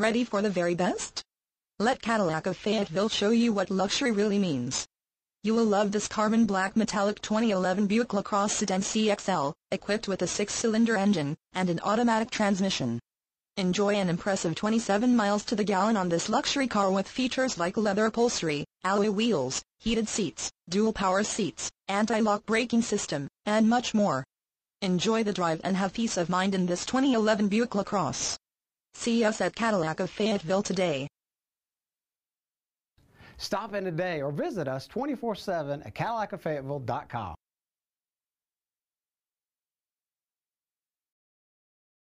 Ready for the very best? Let Cadillac of Fayetteville show you what luxury really means. You will love this carbon black metallic 2011 Buick LaCrosse Sedan CXL, equipped with a six-cylinder engine and an automatic transmission. Enjoy an impressive 27 miles to the gallon on this luxury car with features like leather upholstery, alloy wheels, heated seats, dual power seats, anti-lock braking system, and much more. Enjoy the drive and have peace of mind in this 2011 Buick LaCrosse. See us at Cadillac of Fayetteville today. Stop in today or visit us 24-7 at CadillacofFayetteville.com.